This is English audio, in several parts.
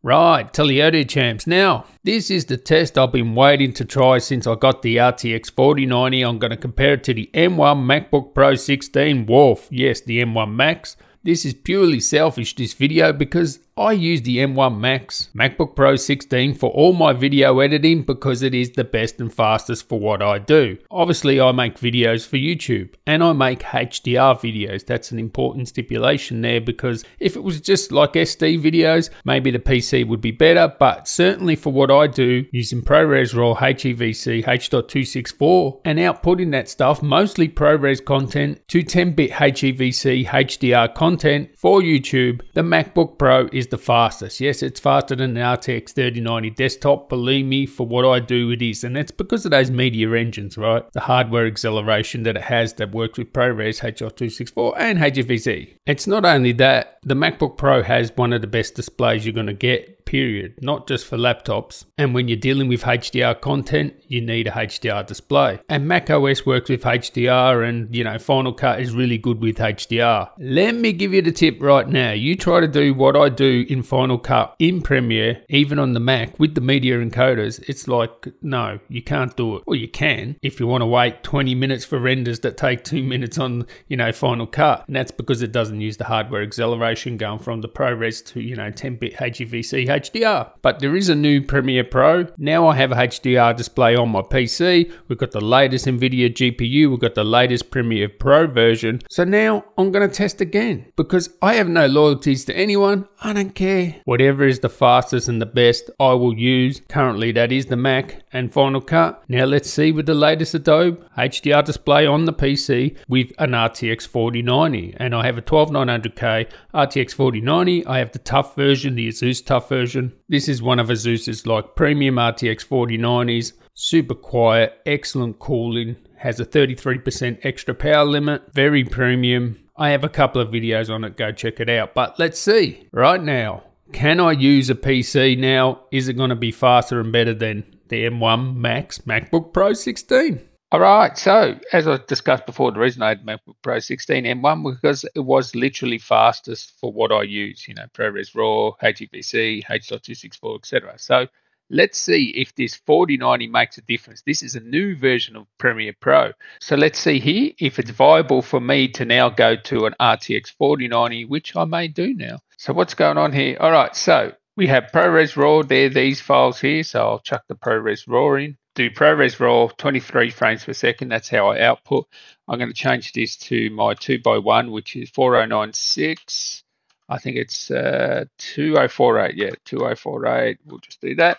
Right, Toyota champs. Now, this is the test I've been waiting to try since I got the RTX 4090. I'm going to compare it to the M1 MacBook Pro 16 Wolf. Yes, the M1 Max. This is purely selfish, this video, because I use the M1 Max MacBook Pro 16 for all my video editing because it is the best and fastest for what I do. Obviously, I make videos for YouTube and I make HDR videos. That's an important stipulation there because if it was just like SD videos, maybe the PC would be better, but certainly for what I do, using ProRes RAW, HEVC, H.264 and outputting that stuff, mostly ProRes content to 10-bit HEVC, HDR content for YouTube, the MacBook Pro is the fastest. Yes, it's faster than the RTX 3090 desktop. Believe me, for what I do, it is. And it's because of those media engines, right? The hardware acceleration that it has that works with ProRes, H.264, and HEVC. It's not only that, the MacBook Pro has one of the best displays you're going to get period, not just for laptops. And when you're dealing with HDR content, you need a HDR display. And Mac OS works with HDR and, you know, Final Cut is really good with HDR. Let me give you the tip right now. You try to do what I do in Final Cut in Premiere, even on the Mac with the media encoders, it's like, no, you can't do it. Well, you can if you want to wait 20 minutes for renders that take two minutes on, you know, Final Cut. And that's because it doesn't use the hardware acceleration going from the ProRes to, you know, 10 bit HEVC HDR. But there is a new Premiere Pro. Now I have a HDR display on my PC. We've got the latest NVIDIA GPU. We've got the latest Premiere Pro version. So now I'm going to test again because I have no loyalties to anyone. I don't care. Whatever is the fastest and the best, I will use. Currently, that is the Mac and Final Cut. Now let's see with the latest Adobe HDR display on the PC with an RTX 4090. And I have a 12900K RTX 4090. I have the TUF version, the Asus TUF version version. This is one of Asus's like premium RTX 4090s, super quiet, excellent cooling, has a 33% extra power limit, very premium. I have a couple of videos on it, go check it out. But let's see, right now, can I use a PC now? Is it going to be faster and better than the M1 Max MacBook Pro 16? All right. So, as I discussed before, the reason I had MacBook Pro 16 M1 was because it was literally fastest for what I use, you know, ProRes RAW, HEVC, H.264, etc. So, let's see if this 4090 makes a difference. This is a new version of Premiere Pro. So, let's see here if it's viable for me to now go to an RTX 4090, which I may do now. So, what's going on here? All right. So, we have ProRes RAW. There, these files here. So, I'll chuck the ProRes RAW in do ProRes RAW 23 frames per second. That's how I output. I'm going to change this to my 2x1, which is 4096. I think it's uh, 2048. Yeah, 2048. We'll just do that.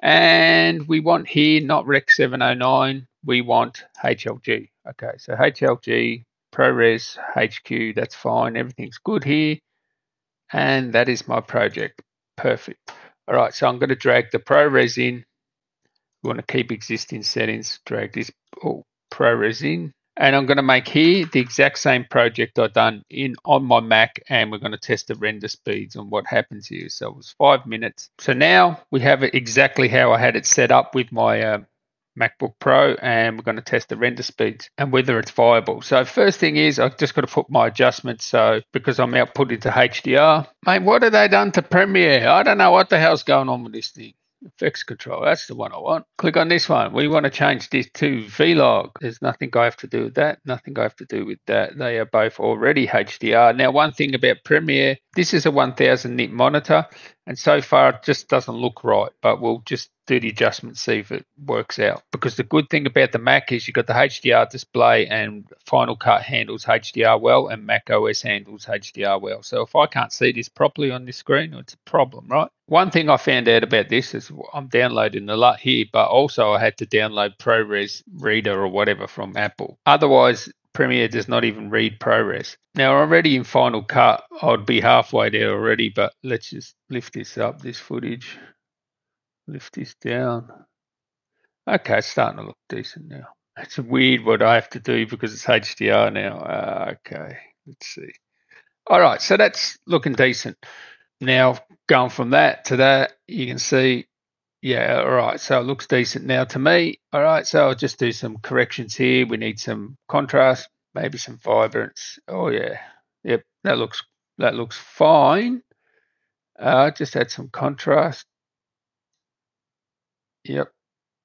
And we want here not Rec 709. We want HLG. Okay, so HLG, ProRes, HQ. That's fine. Everything's good here. And that is my project. Perfect. All right, so I'm going to drag the ProRes in we want to keep existing settings, drag this oh, ProRes in. And I'm going to make here the exact same project I've done in on my Mac, and we're going to test the render speeds and what happens here. So it was five minutes. So now we have it exactly how I had it set up with my uh, MacBook Pro, and we're going to test the render speeds and whether it's viable. So first thing is I've just got to put my adjustments. So because I'm outputting to HDR, mate, what have they done to Premiere? I don't know what the hell's going on with this thing. Effects control, that's the one I want. Click on this one. We want to change this to Vlog. There's nothing I have to do with that, nothing I have to do with that. They are both already HDR. Now, one thing about Premiere, this is a 1000 nit monitor, and so far it just doesn't look right, but we'll just do the adjustment, see if it works out. Because the good thing about the Mac is you've got the HDR display and Final Cut handles HDR well and Mac OS handles HDR well. So if I can't see this properly on this screen, it's a problem, right? One thing I found out about this is I'm downloading a lot here, but also I had to download ProRes Reader or whatever from Apple. Otherwise, Premiere does not even read ProRes. Now, already in Final Cut, I'd be halfway there already, but let's just lift this up, this footage. Lift this down. Okay, it's starting to look decent now. It's weird what I have to do because it's HDR now. Uh, okay, let's see. All right, so that's looking decent. Now, going from that to that, you can see, yeah, all right, so it looks decent now to me. All right, so I'll just do some corrections here. We need some contrast, maybe some vibrance. Oh, yeah, yep, that looks that looks fine. Uh, just add some contrast. Yep,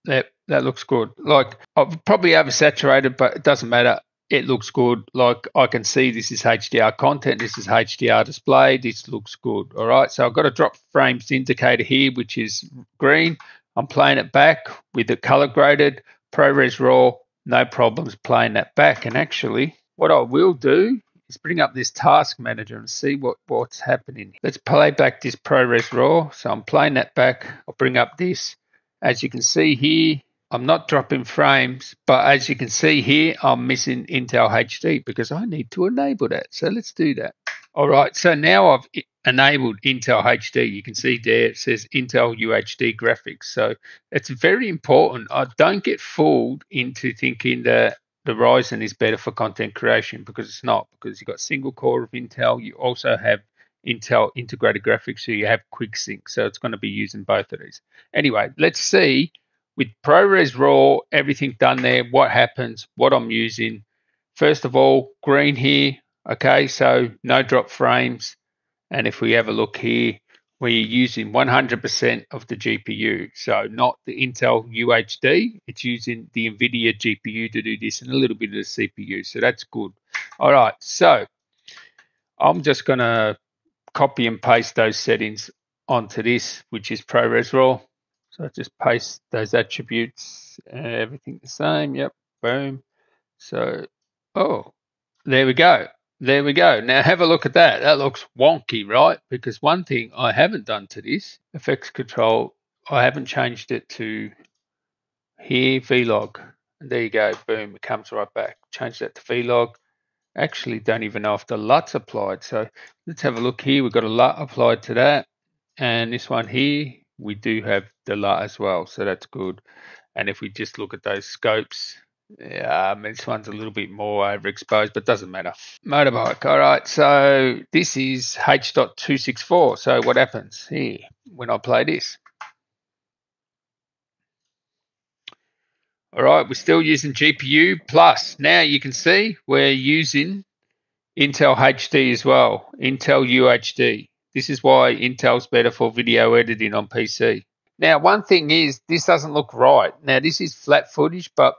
that that looks good. Like I've probably oversaturated, but it doesn't matter. It looks good. Like I can see this is HDR content. This is HDR display. This looks good. All right. So I've got a drop frames indicator here, which is green. I'm playing it back with the color graded ProRes RAW. No problems playing that back. And actually, what I will do is bring up this task manager and see what, what's happening. Let's play back this ProRes RAW. So I'm playing that back. I'll bring up this. As you can see here, I'm not dropping frames, but as you can see here, I'm missing Intel HD because I need to enable that. So let's do that. All right, so now I've enabled Intel HD. You can see there it says Intel UHD graphics. So it's very important. I don't get fooled into thinking that the Ryzen is better for content creation because it's not. Because you've got single core of Intel, you also have Intel integrated graphics, so you have quick sync. So it's going to be using both of these. Anyway, let's see with ProRes RAW, everything done there, what happens, what I'm using. First of all, green here, okay, so no drop frames. And if we have a look here, we're using 100% of the GPU. So not the Intel UHD, it's using the NVIDIA GPU to do this and a little bit of the CPU. So that's good. All right, so I'm just going to copy and paste those settings onto this, which is ProRes RAW. So I just paste those attributes, uh, everything the same. Yep, boom. So, oh, there we go. There we go. Now have a look at that. That looks wonky, right? Because one thing I haven't done to this effects control, I haven't changed it to here vlog. And there you go. Boom, it comes right back. Change that to vlog. Actually, don't even know if the LUT's applied. So let's have a look here. We've got a LUT applied to that. And this one here, we do have the LUT as well, so that's good. And if we just look at those scopes, yeah, um, this one's a little bit more overexposed, but doesn't matter. Motorbike, all right, so this is H.264. So what happens here when I play this? All right, we're still using GPU plus. Now you can see we're using Intel HD as well, Intel UHD. This is why Intel's better for video editing on PC. Now, one thing is, this doesn't look right. Now, this is flat footage, but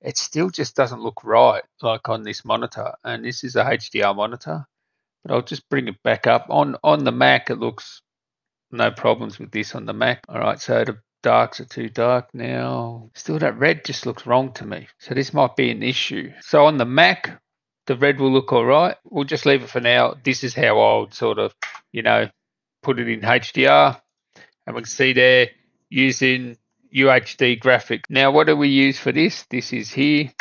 it still just doesn't look right, like on this monitor. And this is a HDR monitor, but I'll just bring it back up. On on the Mac, it looks no problems with this on the Mac. All right, so the darks are too dark now. Still, that red just looks wrong to me. So this might be an issue. So on the Mac, the red will look all right. We'll just leave it for now. This is how I would sort of, you know, put it in HDR. And we can see there using UHD graphics. Now, what do we use for this? This is here.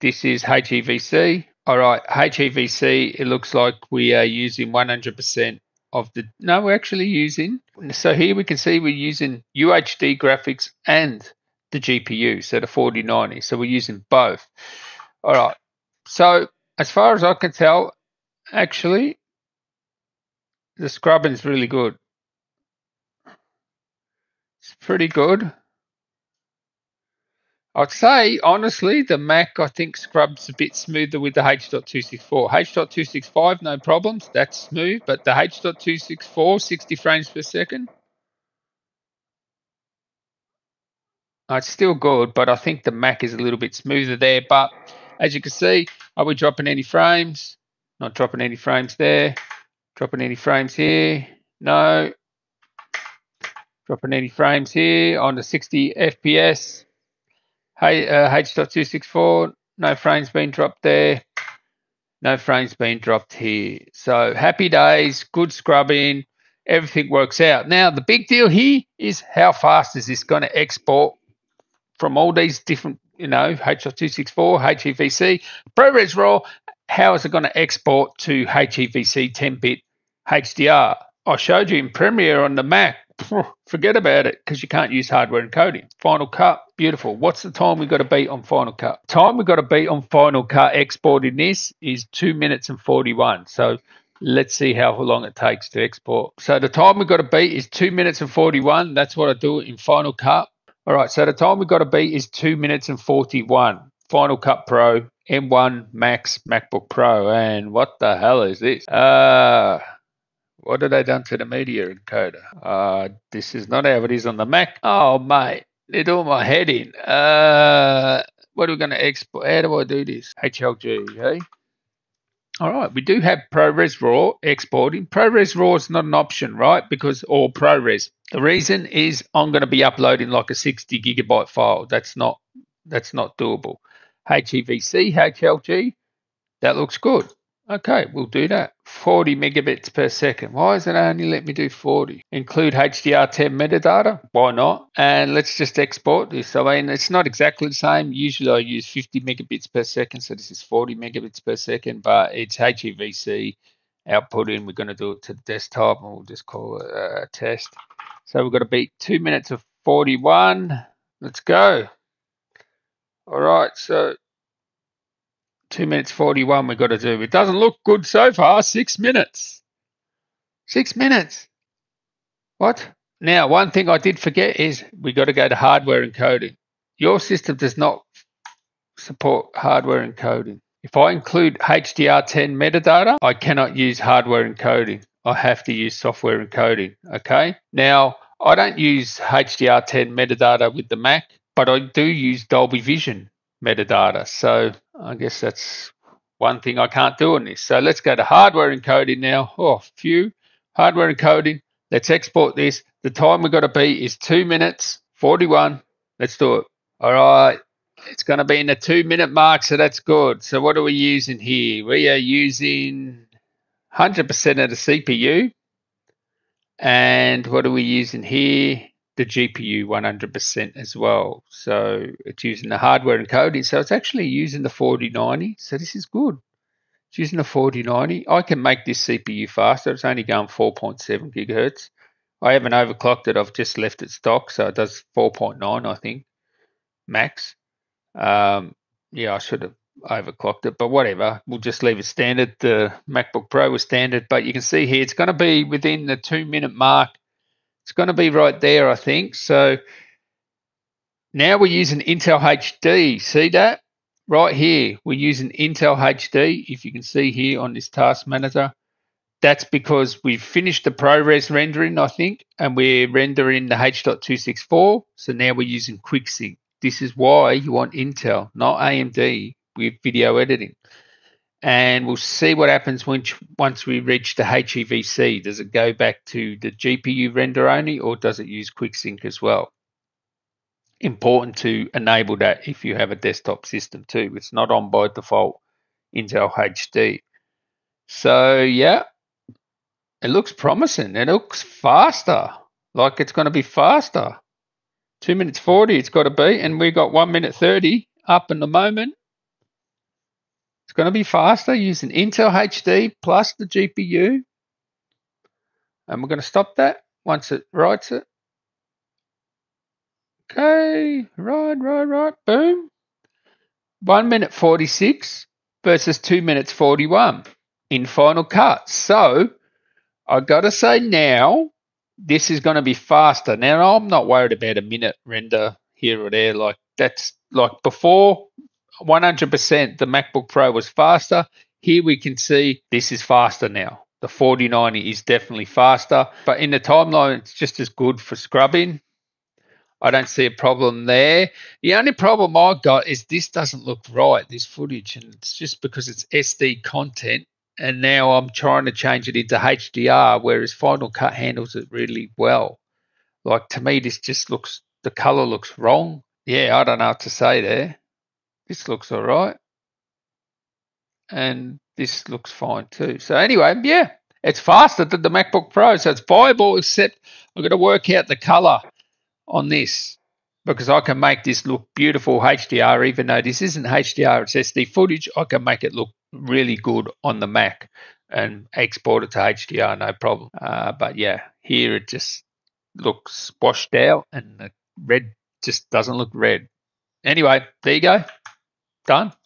This is HEVC. All right, HEVC, it looks like we are using 100% of the, no, we're actually using, so here we can see we're using UHD graphics and the GPU, so the 4090. So we're using both. All right, so as far as I can tell, actually, the scrubbing is really good. It's pretty good. I'd say, honestly, the Mac, I think, scrubs a bit smoother with the H.264. H.265, no problems. That's smooth. But the H.264, 60 frames per second, it's still good, but I think the Mac is a little bit smoother there. But as you can see, are we dropping any frames? Not dropping any frames there. Dropping any frames here? No. Dropping any frames here on the 60 FPS. Hey, uh, H.264, no frames being dropped there. No frames being dropped here. So happy days, good scrubbing, everything works out. Now the big deal here is how fast is this going to export from all these different you know, H.264, HEVC. ProRes RAW, how is it going to export to HEVC 10-bit HDR? I showed you in Premiere on the Mac. Forget about it because you can't use hardware encoding. Final Cut, beautiful. What's the time we've got to beat on Final Cut? Time we've got to beat on Final Cut exporting this is 2 minutes and 41. So let's see how long it takes to export. So the time we've got to beat is 2 minutes and 41. That's what I do in Final Cut. All right, so the time we've got to beat is 2 minutes and 41. Final Cut Pro, M1 Max MacBook Pro. And what the hell is this? Uh, What have they done to the media encoder? Uh, this is not how it is on the Mac. Oh, mate, they're doing my head in. Uh, what are we going to export? How do I do this? HLG, hey? All right, we do have ProRes RAW exporting. ProRes RAW is not an option, right? Because or ProRes. The reason is I'm going to be uploading like a 60 gigabyte file. That's not that's not doable. HEVC, HLG, that looks good. Okay, we'll do that. 40 megabits per second. Why is it only let me do 40? Include HDR10 metadata? Why not? And let's just export this. I mean, it's not exactly the same. Usually I use 50 megabits per second, so this is 40 megabits per second, but it's HEVC output in. We're going to do it to the desktop, and we'll just call it a test. So we've got to beat 2 minutes of 41. Let's go. All right, so two minutes 41 we've got to do. It doesn't look good so far. Six minutes. Six minutes. What? Now, one thing I did forget is we got to go to hardware encoding. Your system does not support hardware encoding. If I include HDR10 metadata, I cannot use hardware encoding. I have to use software encoding. Okay. Now, I don't use HDR10 metadata with the Mac, but I do use Dolby Vision metadata. So I guess that's one thing I can't do on this. So let's go to hardware encoding now. Oh, phew. Hardware encoding. Let's export this. The time we've got to be is 2 minutes 41. Let's do it. All right. It's going to be in the two minute mark, so that's good. So what are we using here? We are using 100% of the CPU. And what are we using here? The GPU 100% as well. So it's using the hardware encoding. So it's actually using the 4090. So this is good. It's using the 4090. I can make this CPU faster. It's only going 4.7 gigahertz. I haven't overclocked it. I've just left it stock. So it does 4.9, I think, max. Um, yeah, I should have overclocked it, but whatever. We'll just leave it standard. The MacBook Pro was standard, but you can see here it's going to be within the two minute mark it's going to be right there, I think. So now we're using Intel HD. See that? Right here, we're using Intel HD. If you can see here on this task manager, that's because we've finished the ProRes rendering, I think, and we're rendering the H.264. So now we're using QuickSync. This is why you want Intel, not AMD with video editing and we'll see what happens once once we reach the HEVC. Does it go back to the GPU render only, or does it use QuickSync as well? Important to enable that if you have a desktop system too. It's not on by default Intel HD. So yeah, it looks promising. It looks faster, like it's going to be faster. Two minutes forty, it's got to be, and we got one minute thirty up in the moment going to be faster using Intel HD plus the GPU. And we're going to stop that once it writes it. Okay, right, right, right, boom. 1 minute 46 versus 2 minutes 41 in Final Cut. So, i got to say now, this is going to be faster. Now, I'm not worried about a minute render here or there. Like, that's like before 100% the MacBook Pro was faster. Here we can see this is faster now. The 4090 is definitely faster, but in the timeline, it's just as good for scrubbing. I don't see a problem there. The only problem I've got is this doesn't look right, this footage, and it's just because it's SD content. And now I'm trying to change it into HDR, whereas Final Cut handles it really well. Like to me, this just looks, the color looks wrong. Yeah, I don't know what to say there. This looks all right. And this looks fine too. So anyway, yeah, it's faster than the MacBook Pro. So it's viable, except I've got to work out the color on this because I can make this look beautiful HDR, even though this isn't HDR, it's SD footage. I can make it look really good on the Mac and export it to HDR, no problem. Uh, but yeah, here it just looks washed out and the red just doesn't look red. Anyway, there you go. Done.